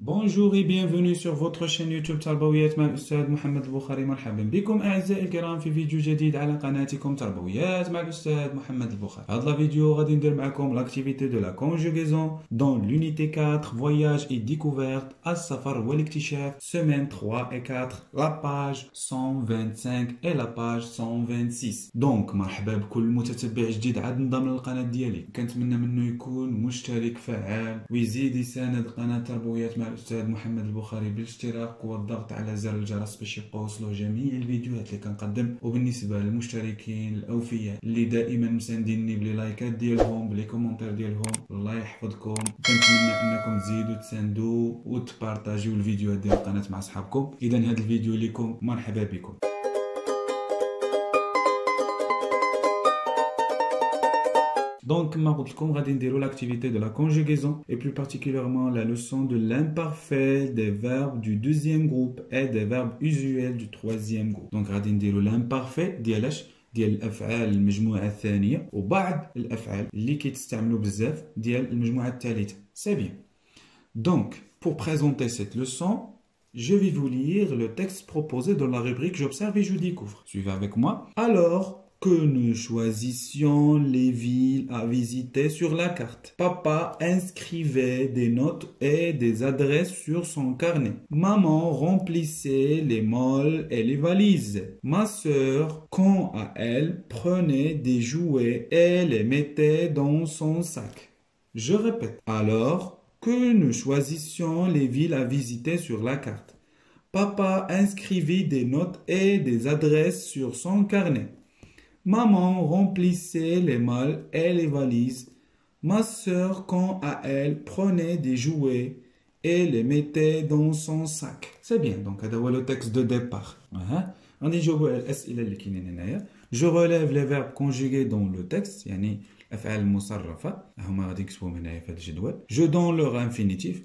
بونجور اي بيانفوني سور فوتر شين يوتيوب تربويات مع الاستاذ محمد البخاري مرحبا بكم اعزائي الكرام في فيديو جديد على قناتكم تربويات مع الاستاذ محمد البخاري هاد لا فيديو غادي ندير معكم لاكتيفيتي دو لا كونجوغيزون دون لونيتي 4 فواياج اي ديكوفيرت السفر والاكتشاف سيمين 3 اي 4 لا باج 125 اي لا باج 126 دونك مرحبا بكل متتبع جديد عاد انضم للقناه ديالي كنتمنى منه يكون مشترك فعال ويزيد يساند قناه تربويات مع الاستاذ محمد البخاري بالاشتراك والضغط على زر الجرس باش يبقى وصلوا جميع الفيديوهات اللي كنقدم. وبالنسبة للمشتركين الاوفياء اللي دائما مسانديني بلي لايكات ديالهم بلي كومونتير ديالهم الله يحفظكم. كنتمنى أنكم تزيدوا تساندوا وتبارطاجيو الفيديوهات ديال القناه مع صحابكم اذا هذا الفيديو لكم مرحبا بكم. Donc, comme l'activité de la conjugaison et plus particulièrement la leçon de l'imparfait des verbes du deuxième groupe et des verbes usuels du troisième groupe. Donc, l'imparfait ديال ديال الافعال المجموعه الثانيه وبعض الافعال اللي كيتستعملوا بزاف ديال المجموعه الثالثه سي bien. Donc, pour présenter cette leçon, je vais vous lire le texte proposé dans la rubrique J'observe et je découvre. Suivez avec moi. Alors, que nous choisissions les villes à visiter sur la carte. Papa inscrivait des notes et des adresses sur son carnet. Maman remplissait les molles et les valises. Ma sœur, quand à elle, prenait des jouets et les mettait dans son sac. Je répète. Alors que nous choisissions les villes à visiter sur la carte. Papa inscrivit des notes et des adresses sur son carnet. Maman remplissait les malles et les valises. Ma sœur, quand à elle, prenait des jouets et les mettait dans son sac. C'est bien. Donc, c'est le texte de départ. Je relève les verbes conjugués dans le texte. Je donne leur infinitif.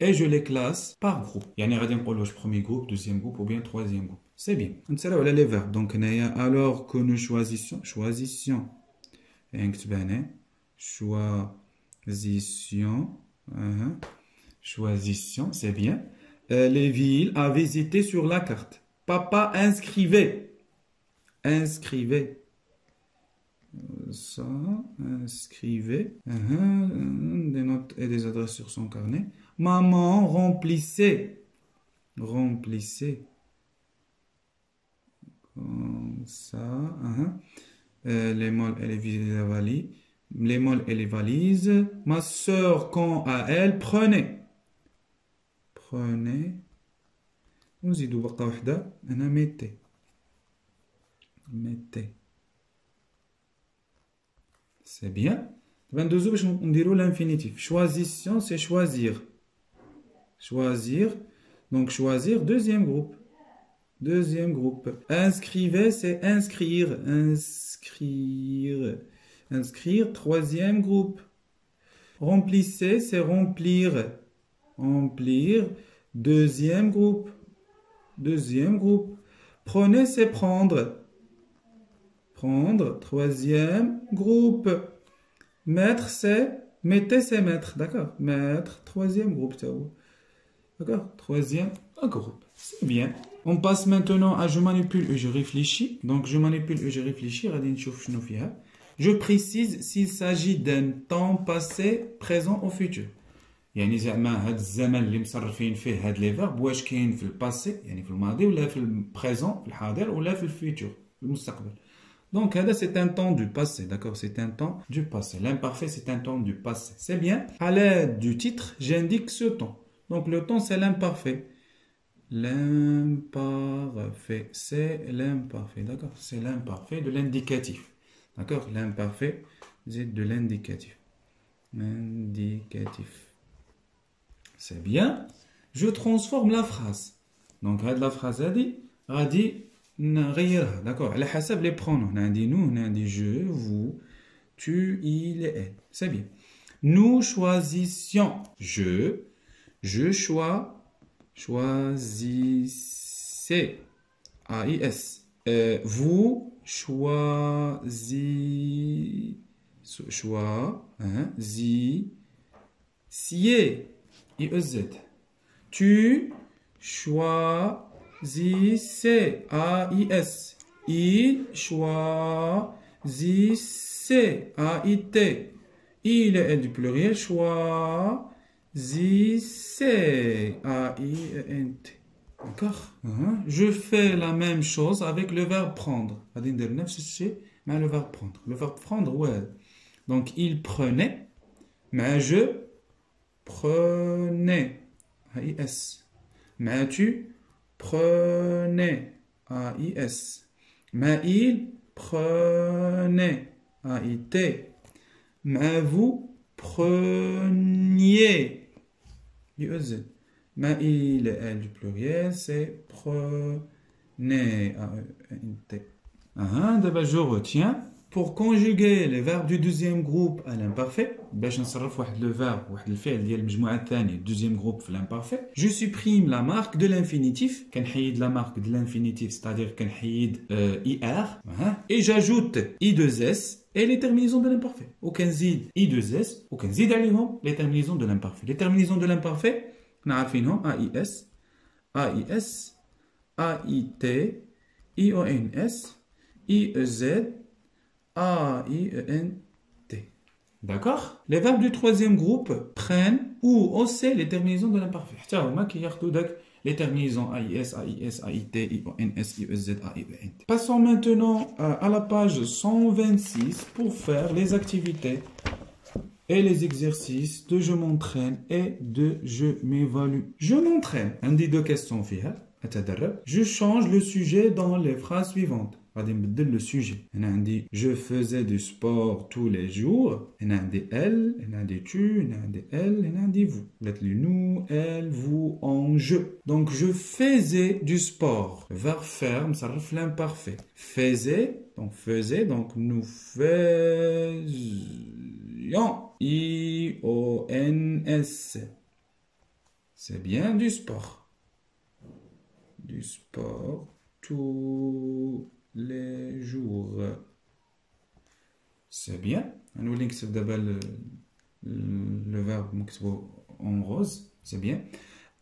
Et je les classe par groupe. premier groupe, deuxième groupe ou bien troisième groupe. C'est bien. On va les verbes. Donc, alors que nous choisissons, choisissions, choisissions, uh-huh. choisissions, c'est bien. Euh, les villes à visiter sur la carte. Papa inscrivait. Inscrivait. Ça, inscrivait. Uh-huh. Des notes et des adresses sur son carnet. Maman remplissait Remplissait ça. Uh-huh. Euh, les molles et les valises. Les molles et les valises. Ma soeur, quand à elle, prenait. Prenez. ونزيدو بقى وحدة أنا mettez. Mettez. C'est bien. دوزو باش نديرو l'infinitif. Choisissons, c'est choisir. Choisir. Donc choisir, deuxième groupe. Deuxième groupe. Inscrivez, c'est inscrire. Inscrire. Inscrire. Troisième groupe. Remplissez, c'est remplir. Remplir. Deuxième groupe. Deuxième groupe. Prenez, c'est prendre. Prendre. Troisième groupe. Mettre, c'est mettez, c'est mettre. D'accord Mettre. Troisième groupe. D'accord Troisième groupe. C'est bien. On passe maintenant à je manipule et je réfléchis. Donc je manipule et je réfléchis. Je précise s'il s'agit d'un temps passé, présent ou futur. يعني زعما هاد الزمن اللي مصرفين فيه هاد لي فيرب واش كاين في الباسي يعني في الماضي ولا في البريزون في الحاضر ولا في الفيتور في المستقبل Donc, c'est un temps du passé, d'accord C'est un temps du passé. L'imparfait, c'est un temps du passé. C'est bien. À l'aide du titre, j'indique ce temps. Donc, le temps, c'est l'imparfait. L'imparfait, c'est l'imparfait, d'accord? C'est l'imparfait de l'indicatif, d'accord? L'imparfait, c'est de l'indicatif. Indicatif. C'est bien. Je transforme la phrase. Donc, la phrase a dit, a dit, d'accord? La hasab les pronoms. On a dit nous, on a dit je, vous, tu, il et elle. C'est bien. Nous choisissions je, je choisis choisissez. A-I-S. Euh, vous choisissez. Choisissez. IEZ. Tu choisissais. AIS. Il choisissait. AIT. Il est du pluriel. Choisissez. A-I-N-T. D'accord hein? Je fais la même chose avec le verbe prendre. Mais le verbe prendre. Le verbe prendre, ouais. Donc, il prenait. Mais je prenais. A-I-S. Mais tu prenais. A-I-S. Mais il prenait. A-I-T. Mais vous I-E-Z. Mais il est du pluriel, c'est prenez. Je retiens. Pour conjuguer les verbes du deuxième groupe à l'imparfait, باش نصرف واحد le verbe واحد الفعل ديال المجموعة الثانية deuxième groupe في l'imparfait, je supprime la marque de l'infinitif, كنحيد la marque de l'infinitif, c'est-à-dire كنحيد euh, IR, et j'ajoute I2S et les terminaisons de l'imparfait. وكنزيد I2S وكنزيد عليهم les terminaisons de l'imparfait. Les terminaisons de l'imparfait, حنا عارفينهم AIS, AIS, AIT, IONS, IEZ, A-I-E-N-T. D'accord? Les verbes du troisième groupe prennent ou oscillent les terminaisons de l'imparfait. Les terminaisons AIS, AIS, AIT, IEZ, A-I-E-N-T. Passons maintenant à la page 126 pour faire les activités et les exercices de je m'entraîne et de je m'évalue. Je m'entraîne. Un des deux questions Je change le sujet dans les phrases suivantes le sujet. Je faisais du sport tous les jours. Il y a des elle, il y a des tu, elle, il y a des vous. Les nous, elle, vous, en je. Donc je faisais du sport. Verbe ça reflète l'imparfait. Faisait, donc faisait, donc nous faisions. I-O-N-S. C'est bien du sport. Du sport tout les jours. C'est bien. Nous c'est d'abord le, le verbe en rose. C'est bien.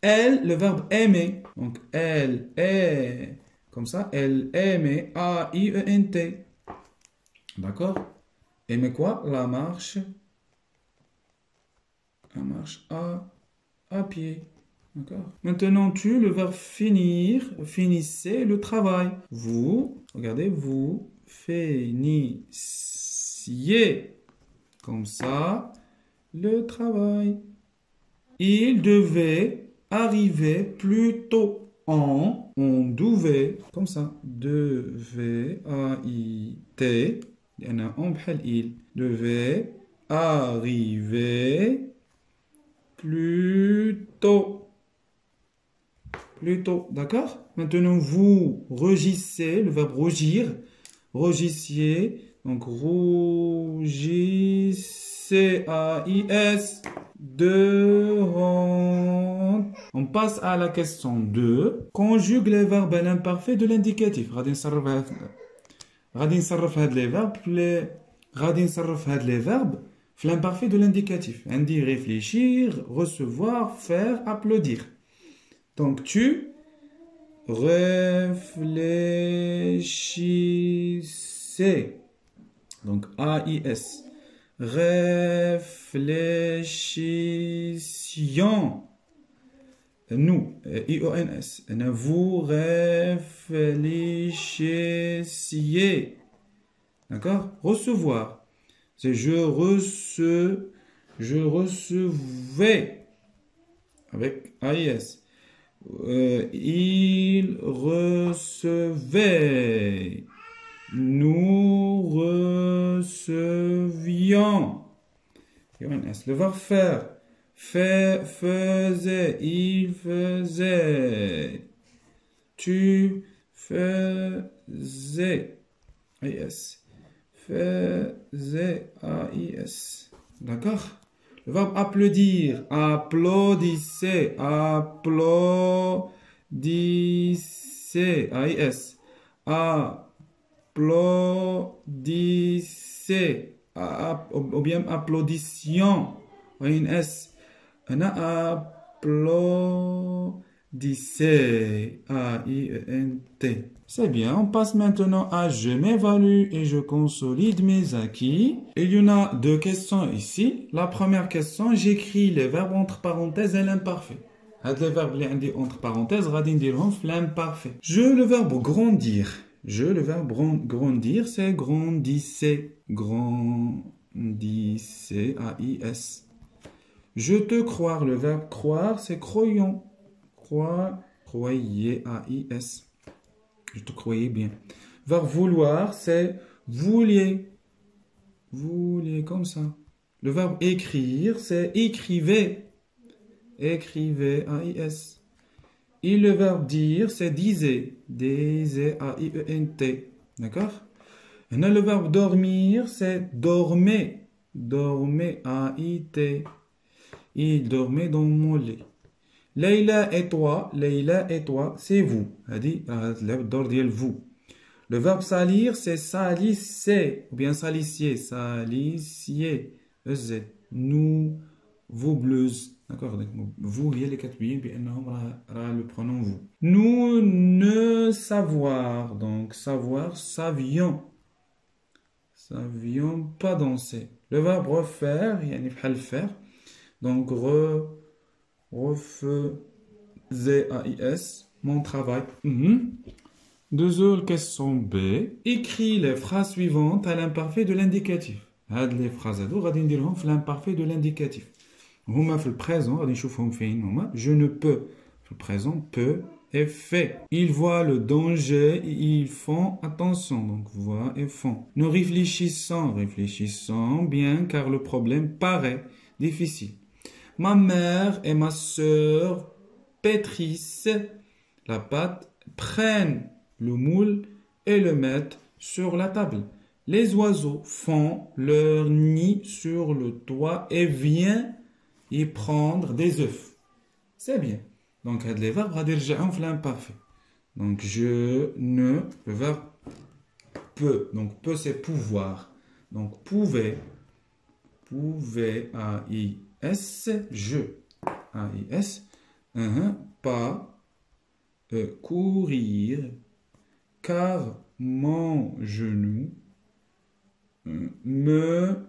Elle, le verbe aimer. Donc, elle est comme ça. Elle aimait. A-I-E-N-T. D'accord? Aimer quoi? La marche. La marche à, à pied. Maintenant, tu, le verbe finir, finissez le travail. Vous, regardez, vous finissiez comme ça le travail. Il devait arriver plus tôt. En, on devait, comme ça, devait, A-I-T, il devait arriver plus tôt plutôt. D'accord Maintenant, vous rogissez, le verbe rogir. Rogissiez. Donc, rougissez, A-I-S. De On passe à la question 2. Conjugue les verbes à l'imparfait de l'indicatif. غادي نصرف غادي نصرف هاد les verbes les غادي نصرف هاد les verbes في l'imparfait de l'indicatif. عندي réfléchir, recevoir, faire, applaudir. Donc tu réfléchissez. Donc A-I-S. Réfléchissions. Nous, I-O-N-S. Vous réfléchissiez. D'accord? Recevoir. C'est je reçois, je recevais. Avec A-I-S. Euh, il recevait. Nous recevions. Le verbe faire. Fait, faisait. Il faisait. Tu faisais. A-I-S. Faisait. A-I-S. D'accord? Applaudir. Applaudissez. Applaudissez. A-I-S. Applaudissez. Ou bien applaudissions. Une S. On a applaudissez. Disais a i n t. C'est bien, on passe maintenant à je m'évalue et je consolide mes acquis. Il y en a deux questions ici. La première question, j'écris les verbes entre parenthèses et l'imparfait. Les verbes entre parenthèses, l'imparfait. Je le verbe grandir. Je le verbe grandir, c'est grandissez. Grandissez, A-I-S. Je te croire, le verbe croire, c'est croyant. Croyez, A-I-S. Je te croyais bien. Verbe vouloir, c'est vouliez. Vouliez, comme ça. Le verbe écrire, c'est écrivez. Écrivez, A-I-S. Et le verbe dire, c'est disait. Disait, A-I-E-N-T. D'accord? Et le verbe dormir, c'est dormez. Dormez, A-I-T. Il dormait dans mon lit. Leila et toi, Leila et toi, c'est vous. le vous. Le verbe salir, c'est salisser, ou bien salissier, salissier, EZ. Nous, vous bleus. D'accord Vous, il y a les quatre puis le pronom vous. Nous ne savoir, donc savoir, savions. Savions pas danser. Le verbe refaire, il y a une faire. Donc, re, refaisais AIS, mon travail. Mm Deuxième question B. Écris les phrases suivantes à l'imparfait de l'indicatif. هاد les phrases هادو غادي نديرهم في l'imparfait de l'indicatif. هما في البريزون غادي نشوفهم فين هما. Je ne peux. في البريزون peut et fait. Ils voient le danger et ils font attention. Donc voient et font. Nous réfléchissons, réfléchissons bien car le problème paraît difficile. Ma mère et ma sœur pétrissent la pâte, prennent le moule et le mettent sur la table. Les oiseaux font leur nid sur le toit et viennent y prendre des œufs. C'est bien. Donc, les verbes en l'imparfait. Donc, je ne, le verbe peut. Donc, peut, c'est pouvoir. Donc, pouvait, pouvait, a, i, S, je. A-I-S. pas euh, courir car mon genou euh, me,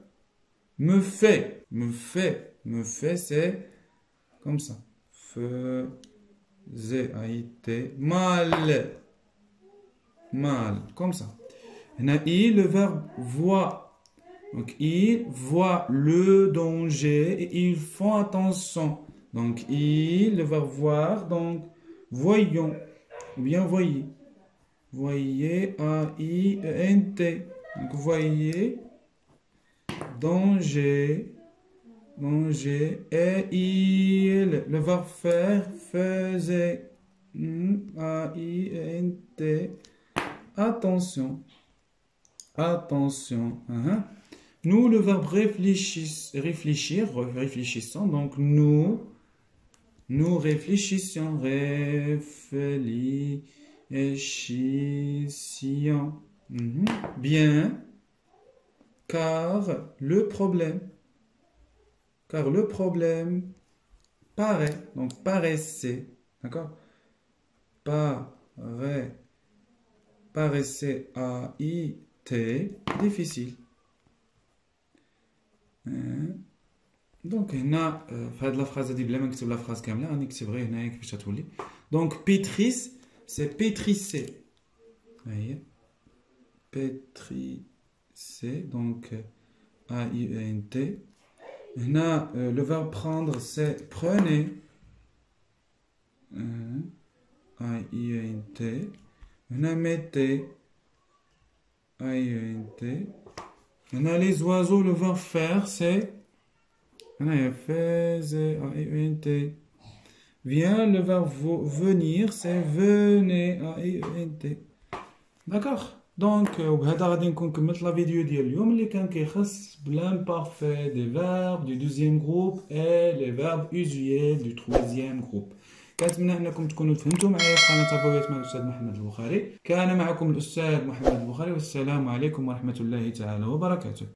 me fait. Me fait. Me fait, c'est comme ça. Faisait, a-i-t, mal. Mal. Comme ça. Et le verbe voit donc, ils voient le danger et ils font attention. Donc, ils va voir, donc, voyons, bien voyez. Voyez, A-I-N-T. Donc, voyez, danger, danger, et il, le va faire, faisait, hmm, A-I-N-T. Attention, attention. Hein. Nous, le verbe réfléchir, réfléchissons. Donc, nous, nous réfléchissons, réfléchissons. Mhm. Bien, car le problème, car le problème paraît, donc paraissait, d'accord? Paraît, paraissait à t difficile. دونك هنا في هاد لا فراز هادي بلا ما نكتب لا فراز كامله غادي نكتب غير هنايا كيفاش تولي دونك بيتريس سي بيتريسي ها هي بيتريسي دونك ا اي ان تي هنا لو فيرب بروندر سي بروني ا اي ان تي هنا ميتي ا اي ان تي On a les oiseaux, le verbe faire, c'est. On a faisait, A-I-E-N-T. Vient, le verbe venir, c'est venez, A-I-E-N-T. D'accord Donc, وبهذا غادي نكون كملت لا فيديو ديال اليوم اللي كان كيخص l'imparfait des verbes du deuxième groupe et les verbes usuels du troisième groupe. كنتمنى أنكم تكونوا فهمتوا معايا في قناة ابويات مع الأستاذ محمد البخاري. كان معكم الأستاذ محمد البخاري والسلام عليكم ورحمة الله تعالى وبركاته.